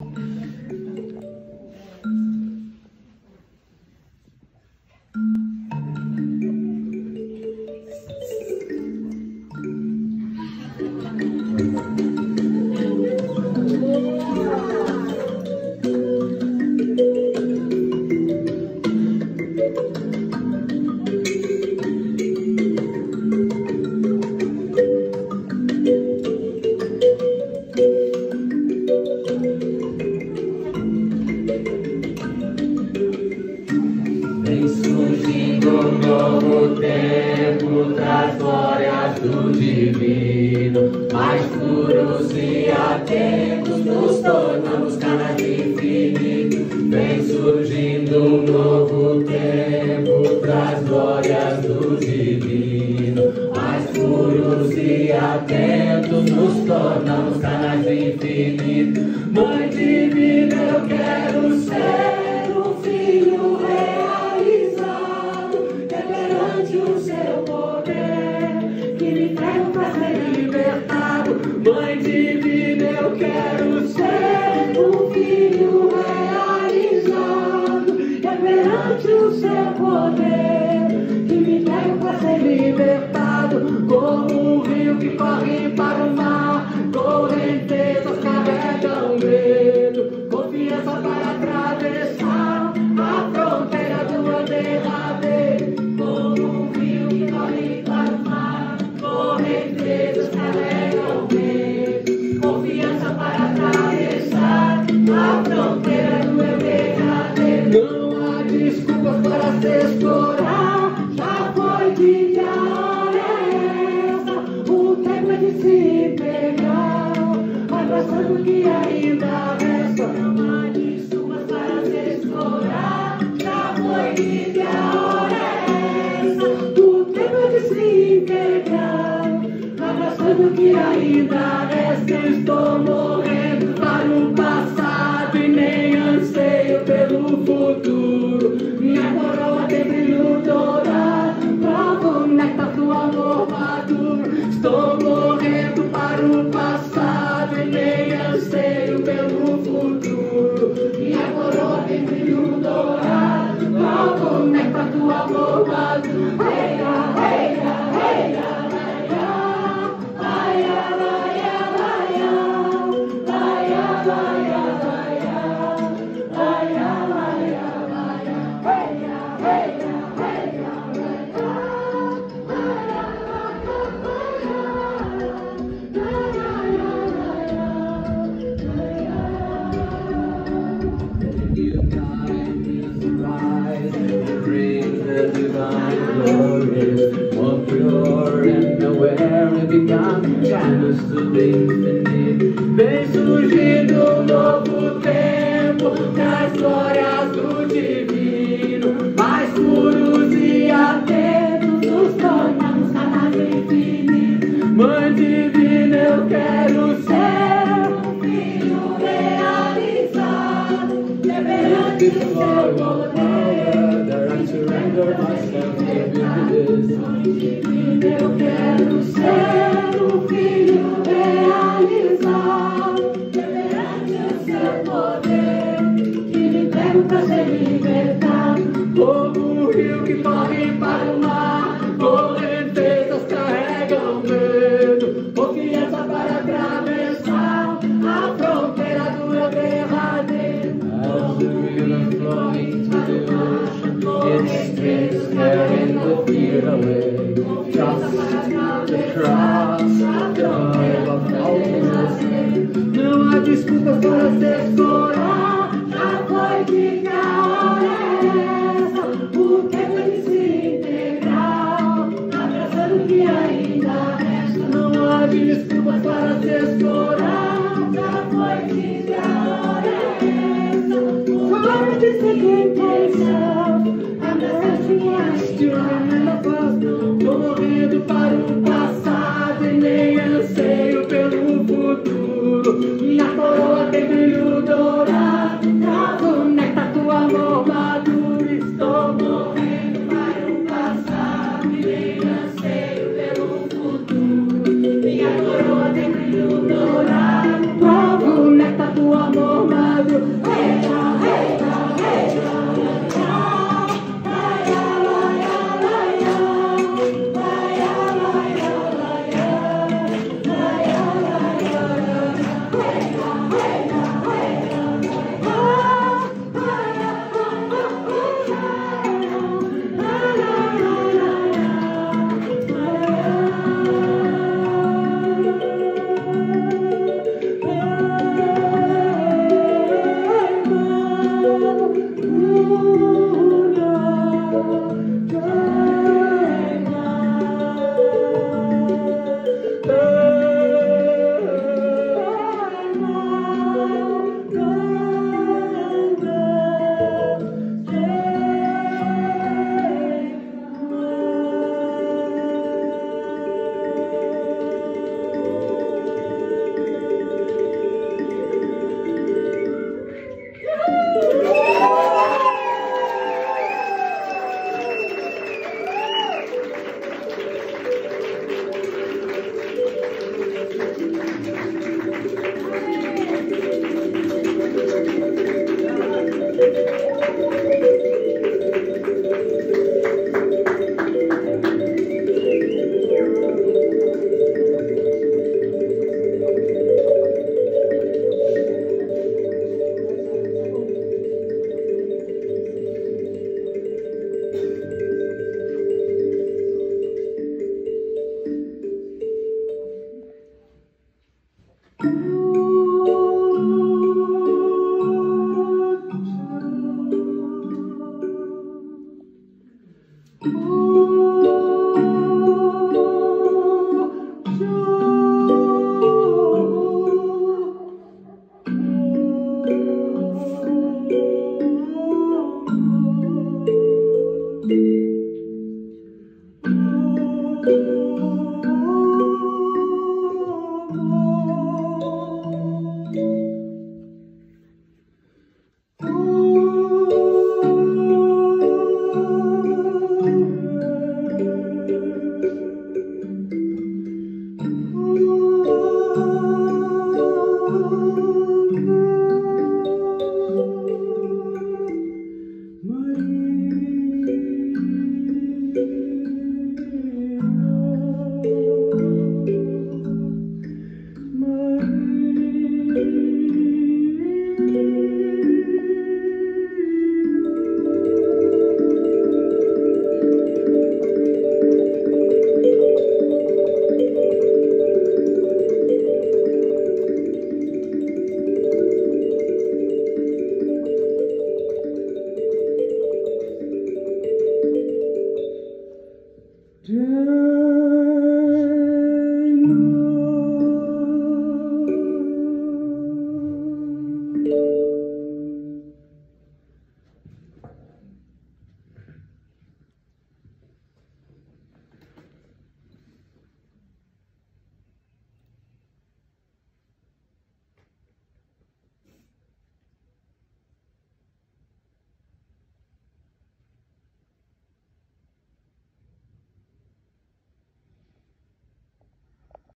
you novo tempo traz glórias do divino. Mais puros e atentos nos tornamos cada infinitos, infinito. Vem surgindo um novo tempo traz glórias do divino. Mais puros e atentos nos tornamos cada infinitos. infinito. Jerusalem. Que ainda resta estou morrendo para o passado e nem anseio pelo futuro. Minha coroa tem brilho dourado, provo nectar do amor maduro. Estou morrendo para o passado e nem anseio pelo futuro. Minha coroa tem brilho dourado, provo nectar do amor maduro. obrigado já nos tu. Vem surgindo um novo tempo nas glórias do divino, mais puros e atentos nos tornamos cada vez infinitos. Mãe divina, eu quero ser um filho realizado, Deverante ao seu surrender myself to this. Eu quero ser o filho. Estou morrendo para o passado e nem anseio pelo futuro. Minha coroa tem brilho dourado, cravo neta tua roupa Estou morrendo para o passado e nem anseio